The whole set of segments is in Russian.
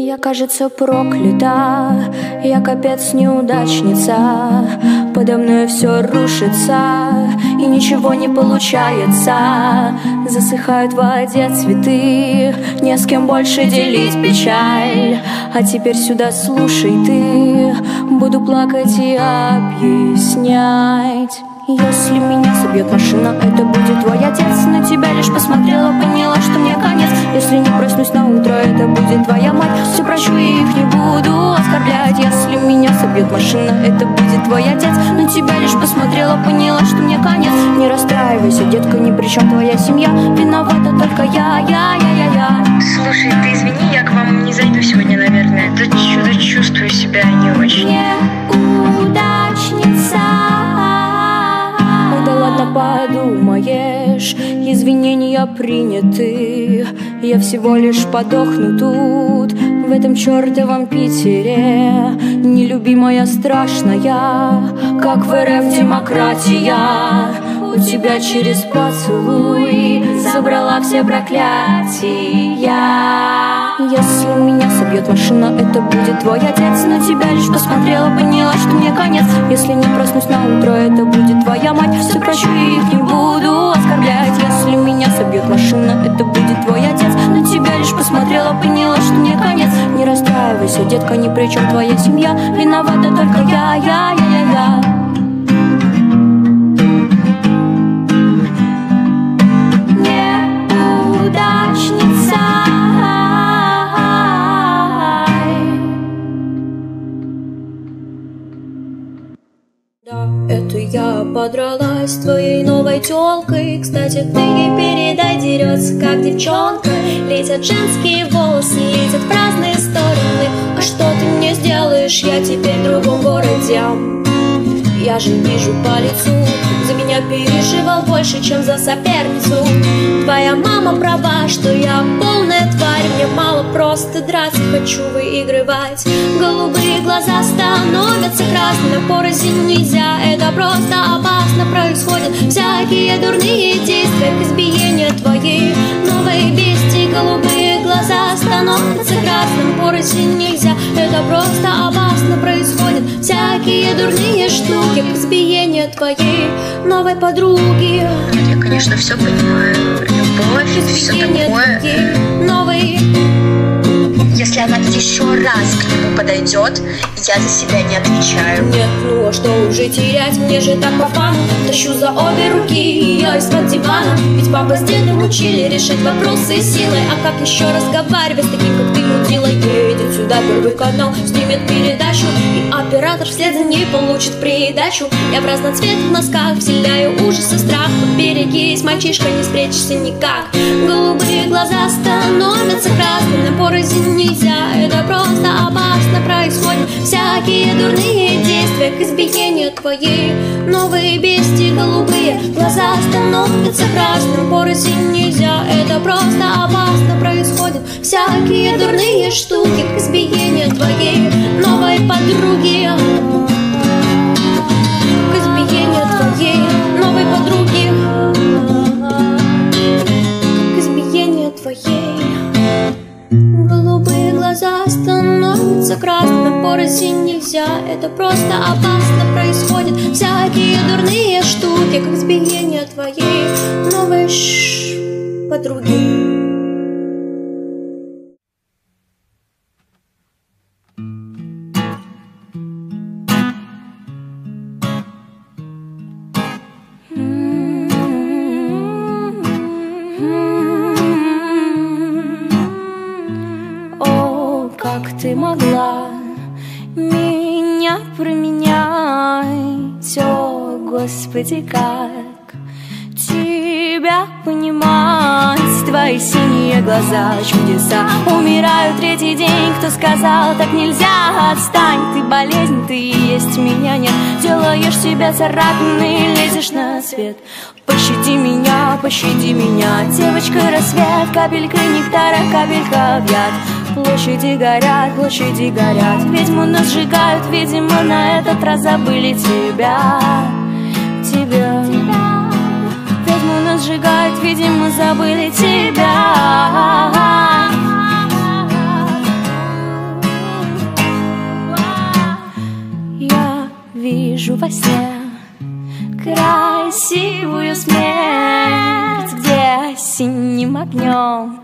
Я, кажется, проклята, я капец неудачница. Подо мной все рушится, и ничего не получается. Засыхают в воде цветы, не с кем больше делить печаль. А теперь сюда слушай ты, буду плакать и объяснять если меня собьет машина, это будет твой отец. На тебя лишь посмотрела, поняла, что мне конец. Если не проснусь на утро, это будет твоя мать. Все прощу и их не буду оскорблять. Если меня собьет машина, это будет твой отец. На тебя лишь посмотрела, поняла, что мне конец. Не расстраивайся, детка, ни при чем твоя семья. Виновата только я, я, я, я, я. Слушай, ты извини, я к вам не зайду сегодня, наверное. Да что-то чувствую себя не очень Извинения приняты Я всего лишь подохну тут В этом чертовом Питере. Нелюбимая, страшная Как в РФ демократия. У тебя через поцелуй Забрала все проклятия если меня собьет машина, это будет твой отец. На тебя лишь посмотрела, поняла, что мне конец. Если не проснусь на утро, это будет твоя мать. Все прощу и их не буду оскорблять. Если меня собьет машина, это будет твой отец. На тебя лишь посмотрела, поняла, что мне конец. Не расстраивайся, детка, ни при чем твоя семья Виновата только я, я, я, я, я подралась твоей новой тёлкой. Кстати, ты ей передай, дерется как девчонка. Летят женские волосы, летят в разные стороны. А что ты мне сделаешь, я теперь в другом городе Я же вижу по лицу, за меня переживал больше, чем за соперницу. Твоя мама права, что я полная тварь Мне мало просто драться, хочу выигрывать. Голубые глаза становятся красными На порозе нельзя, это просто опасно. Происходят всякие дурные действия К избиению твоей новой бести Голубые глаза становятся красным Порозе нельзя, это просто опасно Происходят всякие дурные штуки К избиению твоей новой подруги. Нет, я, конечно, все понимаю Любовь все такое. Новый если она еще раз к нему подойдет, я за себя не отвечаю. Нет, ну а что уже терять? Мне же так по фану Тащу за обе руки ее из-под дивана Ведь папа с дедом учили решать вопросы силой А как еще разговаривать с таким, как ты, мудила? Едет сюда первый канал, снимет передачу И оператор вслед за ней получит придачу. Я в разноцветных носках вселяю ужас и страх. Берегись, мальчишка, не спрячешься никак. Голубые глаза становятся красными порозе нельзя, это просто опасно Происходят всякие дурные действия К избиению твоей. Новые бести Голубые глаза становятся красным Порозе нельзя, это просто опасно Происходят всякие дурные штуки К избиению твоей новой подруги. К избиению твоей новой подруги. К избиению твоей Голубые глаза становятся красными Порози нельзя, это просто опасно. Происходят всякие дурные штуки. Как избиение твоей новой ш подруги Господи, как тебя понимать, твои синие глаза, чудеса, умираю третий день, кто сказал, так нельзя, отстань, ты болезнь, ты есть меня нет, делаешь себя царапиной, лезешь на свет, Пощади меня, пощади меня, девочка рассвет, капелька нектара, капелька в яд. Площади горят, площади горят. Ведьму нас сжигают, видимо, на этот раз забыли тебя тебя. Ведьму нас сжигает, видимо, забыли тебя. Я вижу во сне красивую смерть Где синим огнем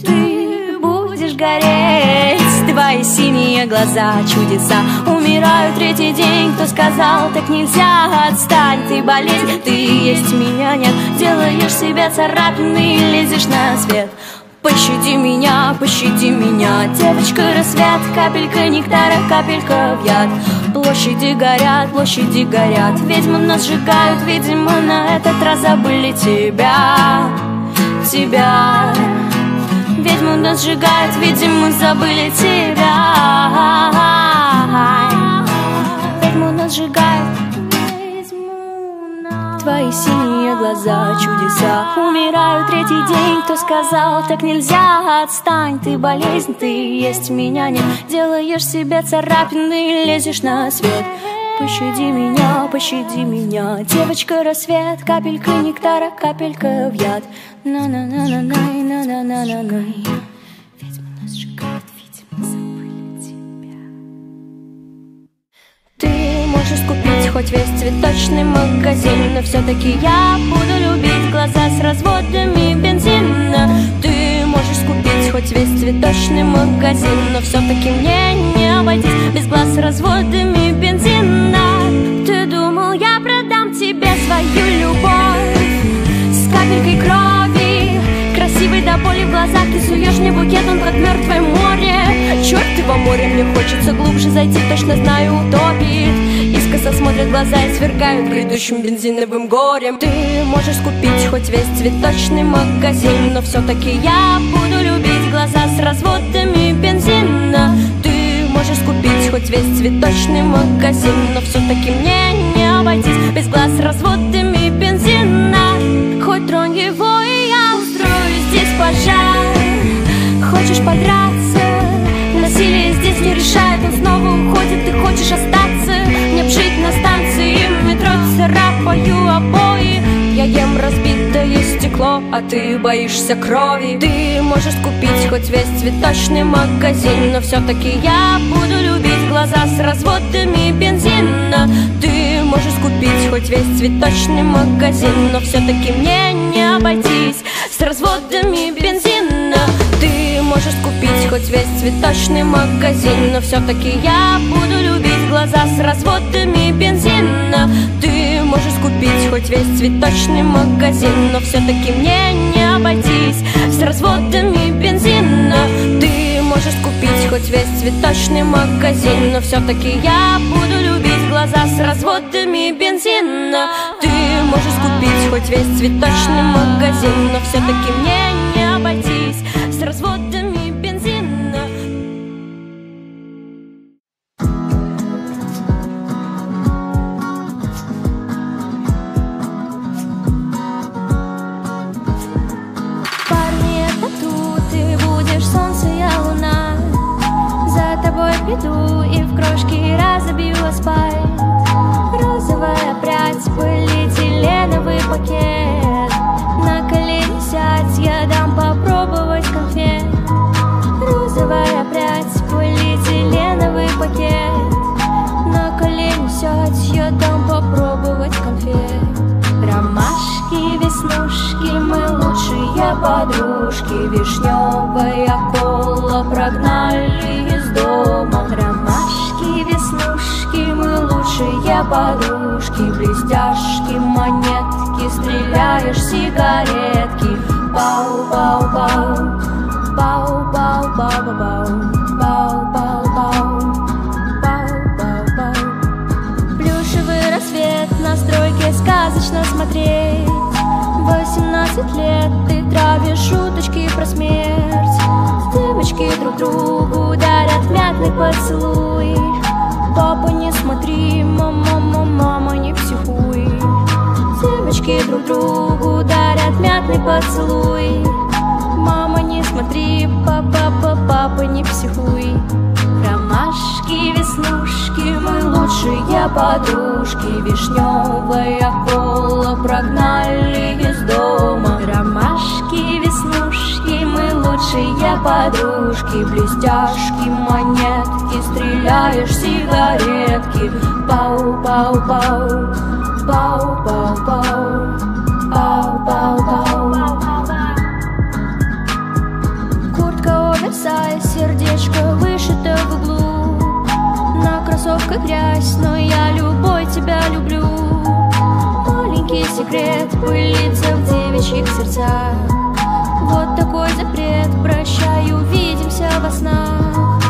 ты будешь гореть. Твои синие глаза, чудеса. Умираю третий день, кто сказал, так нельзя Отстань, ты болезнь, ты есть меня нет. Делаешь себе царапины, лезешь на свет. Пощади меня, пощади меня Девочка, рассвет, капелька нектара, капелька в яд. Площади горят, площади горят Ведьмы нас сжигают, видимо, на этот раз забыли тебя Тебя Ведьмы нас сжигают, видимо, забыли тебя. Ведьму нас сжигают Твои синие глаза, чудеса Умираю третий день, кто сказал, так нельзя Отстань, ты болезнь, ты есть меня нет. Делаешь себе царапины, лезешь на свет. Пощади меня, пощади меня Девочка, рассвет, капелька нектара, капелька в яд На-на-на-на-най, на-на-на-на-най Ведьма нас сжигает, видимо, забыли тебя Ты можешь купить хоть весь цветочный магазин Но все-таки я буду любить глаза с разводами бензина. Ты можешь купить хоть весь цветочный магазин Но все-таки мне не обойтись без глаз с разводами бензина. Ты думал, я продам тебе свою любовь С капелькой крови в глазах Ты суешь мне букет, он как мертвое море. Черт его море, мне хочется глубже зайти Точно знаю, утопит. Искоса смотрят глаза и свергают Грядущим бензиновым горем. Ты можешь купить хоть весь цветочный магазин Но все-таки я буду любить глаза с разводами бензина. Ты можешь купить хоть весь цветочный магазин Но все-таки мне не обойтись без глаз с разводами бензина. Хоть тронь его и пожар Хочешь подраться? Насилие здесь не решает, он снова уходит. Ты хочешь остаться? Мне б жить на станции в метро Царапаю обои. Я ем разбитое стекло, а ты боишься крови. Ты можешь купить хоть весь цветочный магазин Но все-таки я буду любить глаза с разводами бензина. Ты можешь купить хоть весь цветочный магазин Но все-таки мне не обойтись разводами бензина. Ты можешь купить хоть весь цветочный магазин Но все-таки я буду любить глаза с разводами бензина. Ты можешь купить хоть весь цветочный магазин Но все-таки мне не обойтись с разводами бензина. Ты можешь купить хоть весь цветочный магазин Но все-таки я буду любить глаза с разводами бензина можешь купить хоть весь цветочный магазин Но все-таки мне не монетки, стреляешь сигаретки Бау-бау-бау, бау-бау-бау-бау, бау-бау-бау, бау-бау-бау Плюшевый рассвет на стройке сказочно смотреть Восемнадцать лет ты травишь шуточки про смерть Девочки друг другу дарят мятный поцелуй Папа, не смотри, мама, мама, мама, не психуй Девочки друг другу дарят мятный поцелуй. Мама, не смотри, папа, папа, папа, не психуй. Ромашки, веснушки, мы лучшие подружки. Вишневая кола прогнали из дома. Ромашки, веснушки, мы лучшие подружки. Блестяшки, монетки Стреляешь сигаретки. Пау-пау-пау Пау-пау-пау Кроссовках грязь, но я любой тебя люблю. Маленький секрет пылится в девичьих сердцах. Вот такой запрет, прощай, увидимся во снах.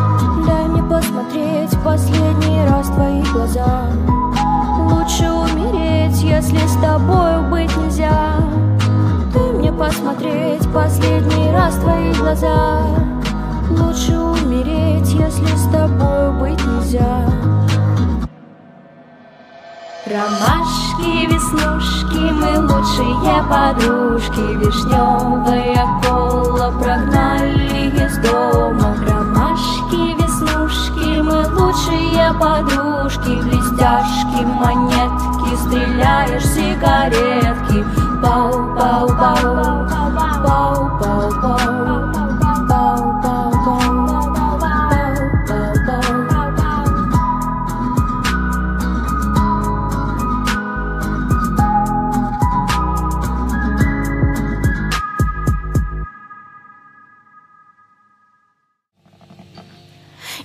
Дай мне посмотреть последний раз твои глаза Лучше умереть, если с тобой быть нельзя. Дай мне посмотреть последний раз твои глаза Лучше умереть, если с тобой быть нельзя Ромашки, веснушки, мы лучшие подружки. Вишневая кола прогнали из дома. Ромашки, веснушки, мы лучшие подружки. Блестяшки, монетки, стреляешь сигаретки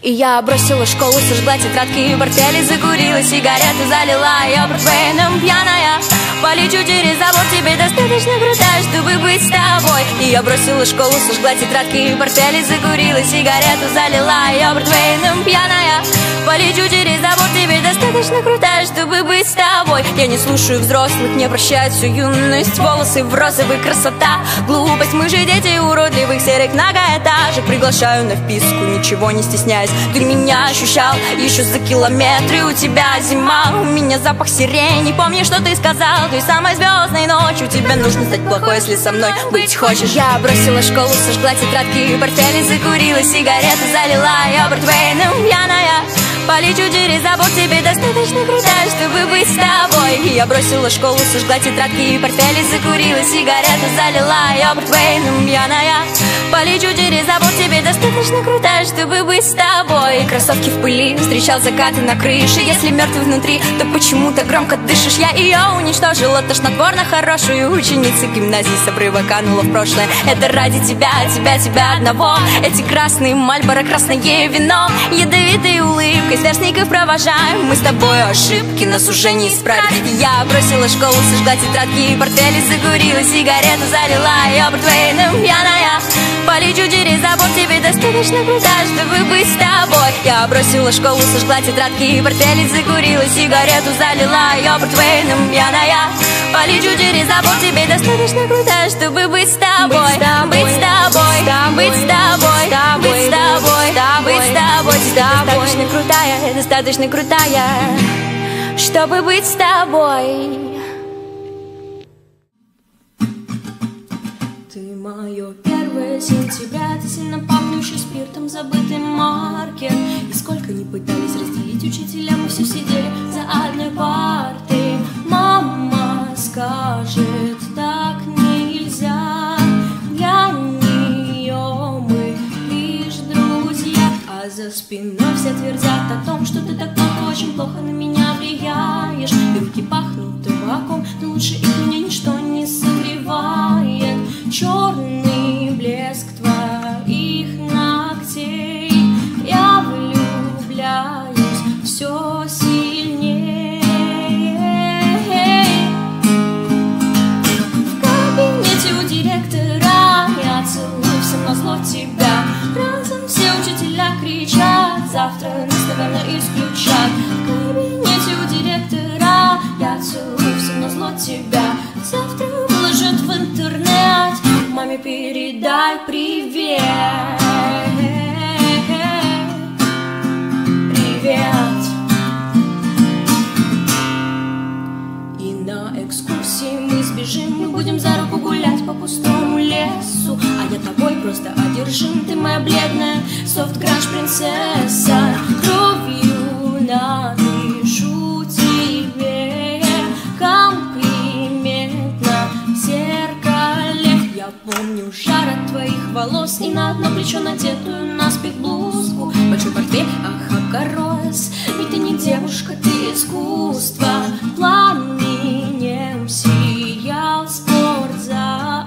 И я бросила школу, сожгла тетрадки и портфели Закурила сигарету, залила ее портвейном пьяная. Полечу через забор, тебе достаточно крутая, чтобы быть с тобой. И я бросила школу, сожгла тетрадки и портфели Закурила сигарету, залила ее портвейном пьяная Полечу через забор, тебе достаточно крутая, чтобы быть с тобой. Я не слушаю взрослых, не прощают всю юность. Волосы в розовый, красота, глупость. Мы же дети уродливых серых многоэтажек. Приглашаю на вписку, ничего не стесняясь. Ты меня ощущал еще за километры У тебя зима, у меня запах сирени. Помни, что ты сказал той самой звездной ночью. Тебе нужно стать плохой, если со мной быть хочешь. Я бросила школу, сожгла тетрадки и портфели Закурила сигареты, залила ее портвейном пьяная Полечу через забор, тебе достаточно крутая, чтобы быть с тобой. Я бросила школу, сожгла тетрадки и портфели Закурила сигарету, залила ее портвейном пьяная Полечу через забор, тебе достаточно крутая, чтобы быть с тобой. Кроссовки в пыли, встречал закаты на крыше. Если мертвый внутри, то почему то громко дышишь? Я ее уничтожила, тошнотворно хорошую ученицу гимназии с обрыва канула в прошлое. Это ради тебя, тебя, тебя одного. Эти красные мальборо, красное вино Ядовитой улыбкой сверстников провожаем Мы с тобой ошибки нас уже не исправить. Я бросила школу, сожгла тетрадки и портфели Закурила сигарету, залила ее портвейном пьяная Полечу через забор, тебе достаточно крутая, чтобы быть с тобой. Я бросила школу, сожгла тетрадки и портфели Закурила сигарету, залила ее портвейном пьяная Полечу через забор, тебе достаточно крутая, чтобы быть с тобой Быть с тобой, быть с тобой, быть с тобой, быть с тобой, быть с тобой Достаточно крутая, достаточно крутая, чтобы быть с тобой. Ты мое первое сентября Ты сильно пахнущий спиртом забытый маркер И сколько ни пытались разделить учителя Мы все сидели за одной партой. Мама скажет, так за спиной все твердят о том, что ты так плохо, очень плохо на меня влияешь. И руки пахнут табаком, но лучше их меня ничто не согревает будем за руку гулять по пустому лесу. А я тобой просто одержим Ты моя бледная софт-гранж принцесса на одно плечо надетую наспех блузку. Большой портфель, ах, обгорос Ведь ты не девушка, ты искусство. Пламенем сиял спортзал.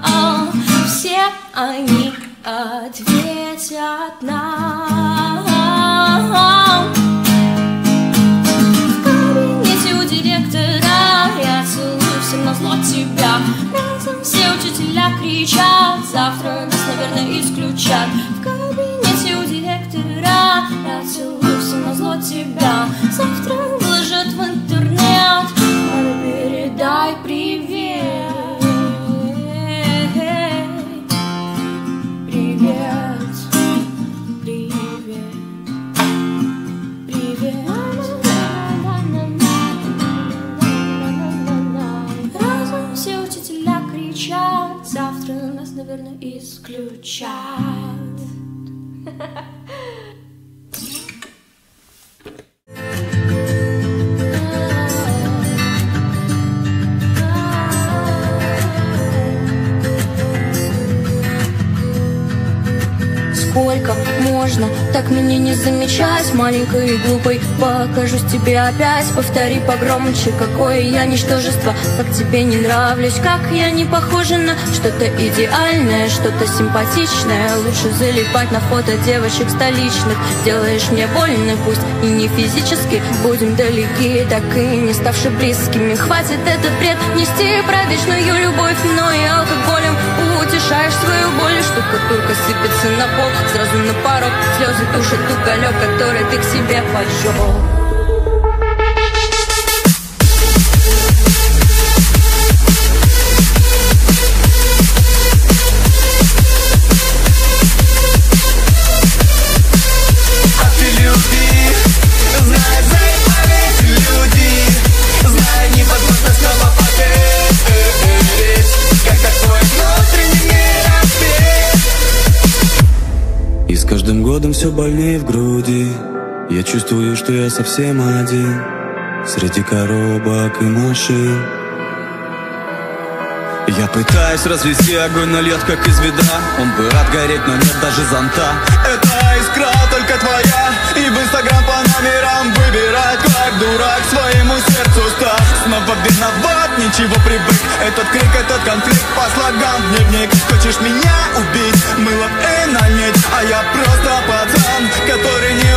Все они ответят нам. В кабинете у директора я целую всем на зло тебя Разом все учителя кричат передай привет замечать Маленькой и глупой. Покажусь тебе опять. Повтори погромче, какое я ничтожество. Как тебе не нравлюсь, как я не похожа на Что-то идеальное, что-то симпатичное. Лучше залипать на фото девочек столичных. Делаешь мне больно, пусть и не физически. Будем далеки, так и не ставши близкими. Хватит этот бред нести про вечную любовь. Но и алкоголем утешаешь свою боль. Штукатурка сыпется на пол, сразу на порог. Слезы тушат уголек, который ты к себе поджег каждым годом все больнее в груди. Я чувствую, что я совсем один Среди коробок и машин. Я пытаюсь развести огонь, но льет как из ведра. Он бы рад гореть, но нет даже зонта. Эта искра только твоя. И в инстаграм по номерам выбирать Как дурак своему сердцу стал Снова виноват, ничего привык Этот крик, этот конфликт по слогам. Дневник Хочешь меня убить, мыло и нанять А я просто пацан, который не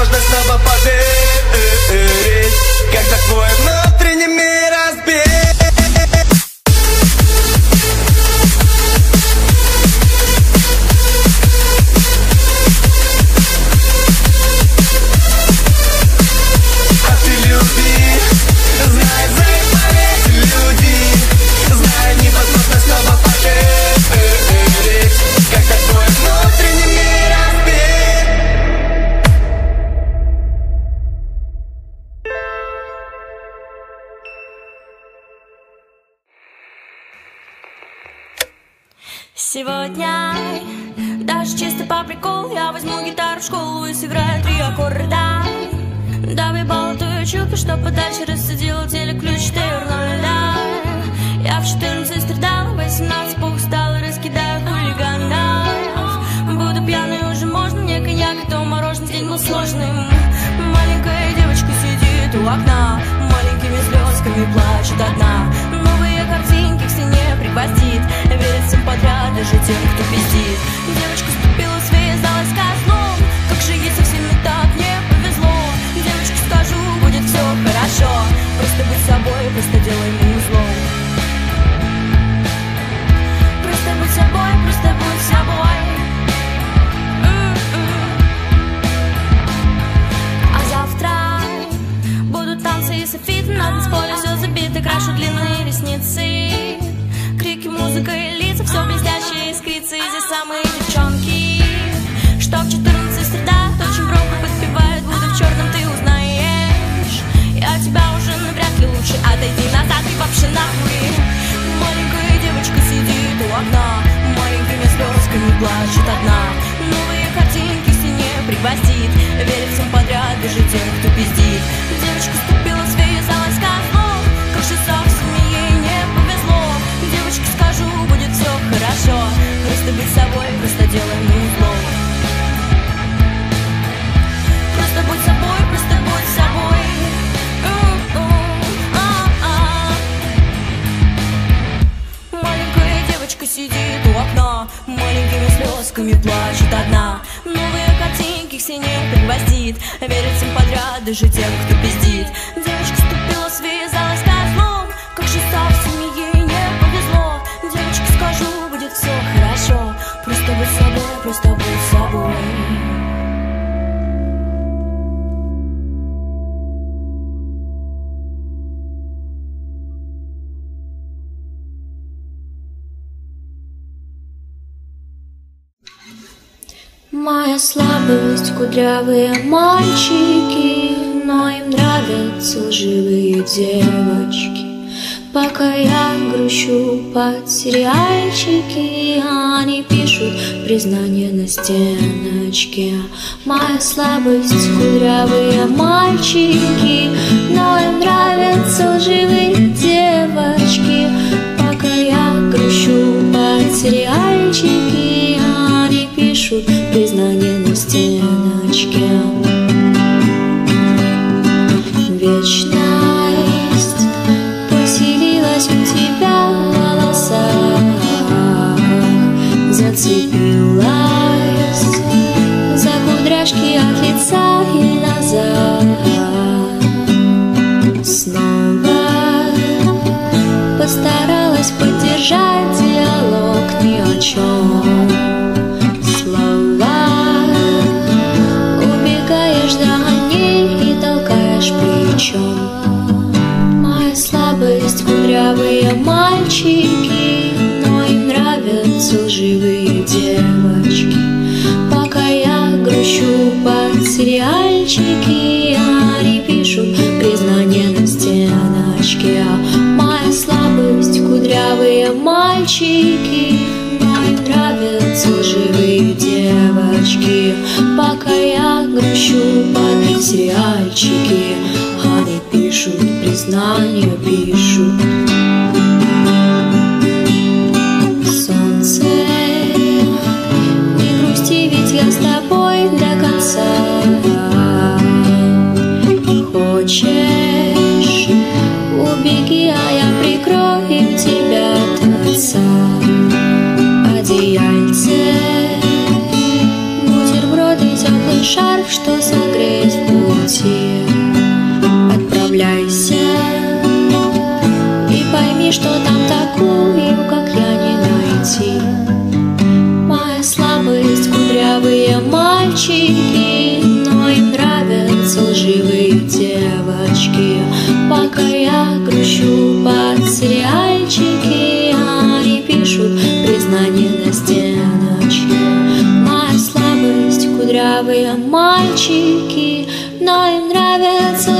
Невозможно снова поверить. Когда твой 14 страдала, 18 пух стала, раскидаю хулиганов Буду пьяной уже можно, мне коньяк и то мороженое День был сложным. Маленькая девочка сидит у окна Маленькими слезками плачет одна. Новые картинки к стене пригвоздит Верит всем подряд, даже тем, кто пиздит. Девочка ступила сдалась козлом. Как же ей со всеми так не повезло. Девочке скажу, будет все хорошо. Просто будь собой, просто делай музлом будь просто будь собой. А завтра будут танцы и софит На танцполе все забито, крашу длинные ресницы. Крики, музыка лица, все блестящие искрится И здесь девчонки, что в 14 среда Очень громко подпевают, буду в черном, ты узнаешь. Я тебя уже навряд ли лучше, отойди назад и вообще нахуй. Маленькая девочка сидит у окна плачет одна. Новые картинки в стене пригвоздит, верит всем подряд, даже тем, кто пиздит. Девочка ступила, связалась козлом, как часов ей не повезло. Девочке скажу, будет все хорошо, просто быть собой, просто делай мне Маленькими слезками плачет одна. Новые картинки к стене пригвоздит. Верит всем подряд, даже тем, кто пиздит. Девочка ступила, связалась козлом Как же совсем ей не повезло. Девочке скажу, будет все хорошо. Просто будь собой, просто будь собой Моя слабость, кудрявые мальчики, но им нравятся лживые девочки. Пока я грущу под сериальчики, они пишут признание на стеночке. Моя слабость, кудрявые мальчики, но им нравятся лживые девочки. Пока я грущу под сериальчики, пишут признание на стеночке. Вечность поселилась у тебя в волосах, зацепилась признание,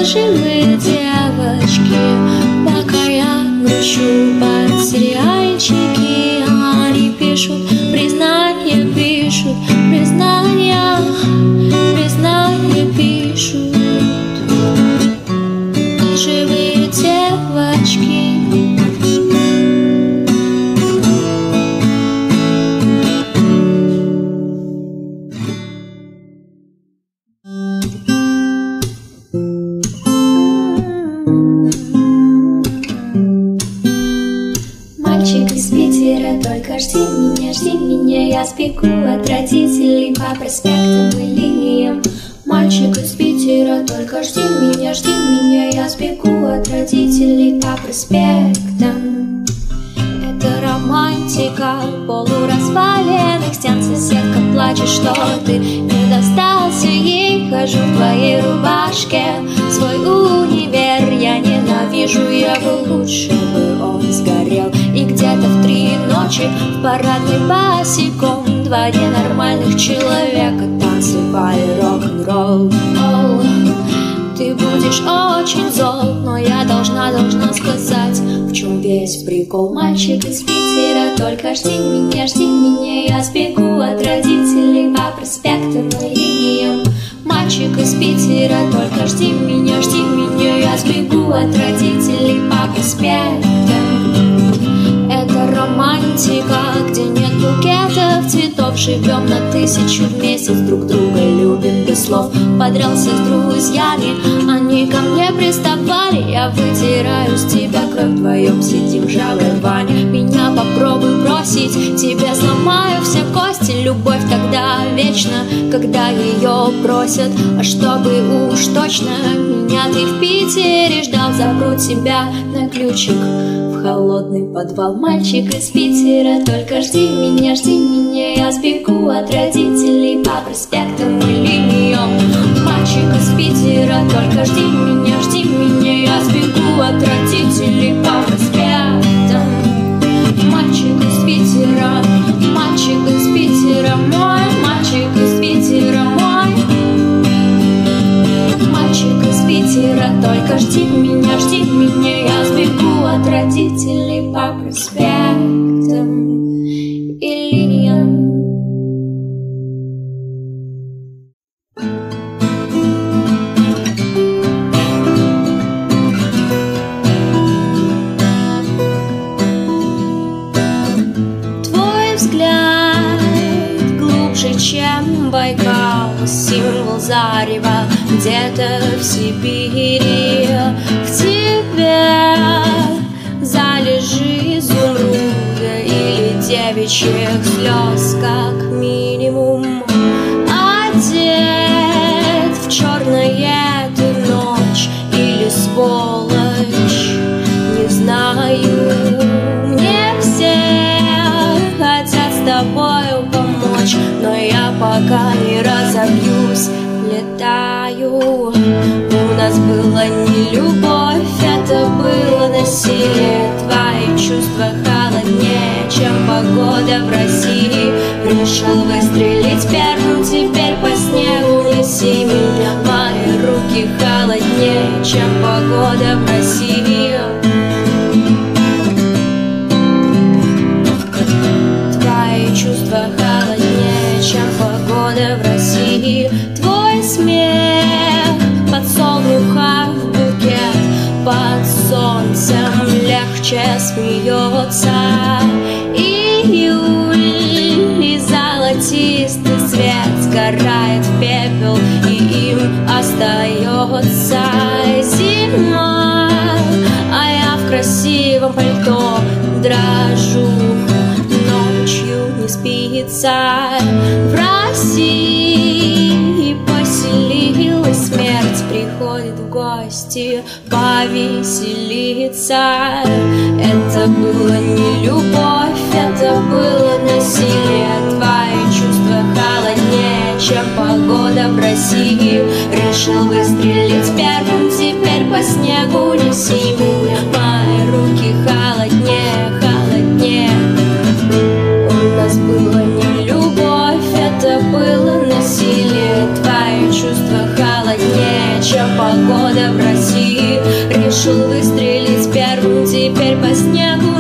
лживые девочки. Пока я грущу под сериальчики, они пишут признание, пишут признание, признание Плачет, что ты не достался ей Хожу в твоей рубашке. Свой универ я ненавижу Я бы лучше бы он сгорел. И где где-то в три ночи В парадной босиком Два ненормальных человека Танцевали рок-н-ролл Ты будешь очень зол Но я должна, должна сказать В чем весь прикол. Мальчик из Питера Только жди меня, жди меня Я сбегу от родителей По проспектам и линиям Мальчик из Питера Только жди меня, жди меня Я сбегу от родителей По проспектам это романтика, где нет букетов цветов Живем на тысячу в месяц, друг друга любим без слов. Подрался с друзьями, они ко мне приставали. Я вытираю с тебя кровь, вдвоем сидим в жалой бане. Меня попробуй бросить, тебе сломаю все кости. Любовь тогда вечна, когда ее бросят А чтобы уж точно меня ты в Питере ждал. Запру тебя на ключик холодный подвал. Мальчик из Питера, только жди меня, жди меня. Я сбегу от родителей по проспектам и линиям Мальчик из Питера, только жди меня, жди меня. Я сбегу от родителей по проспектам Мальчик из Питера, мальчик из Питера Мой мальчик из Питера, мой. Мальчик из Питера, только жди меня, жди меня. Я сбегу от родителей по проспектам и линиям. Байкал, символ зарева где-то в Сибири. В тебе девичьих слез, как минимум. Одет в черное ты ночь или сволочь, не знаю. Мне все хотят с тобою помочь, но я пока не разобьюсь, летаю. У нас была не любовь, это было насилие Твои чувства холоднее, чем погода в России. Решил выстрелить первым, теперь по снегу неси меня Мои руки холоднее, чем погода в России пепел и им остается зима. А я в красивом пальто дрожу Ночью не спится. В России Поселилась смерть, приходит в гости Повеселиться. Это было не в России Решил выстрелить первым, теперь по снегу неси меня. Мои руки холоднее, холоднее. У нас было не любовь, это было насилие. Твои чувства холоднее, чем погода в России. Решил выстрелить первым, теперь по снегу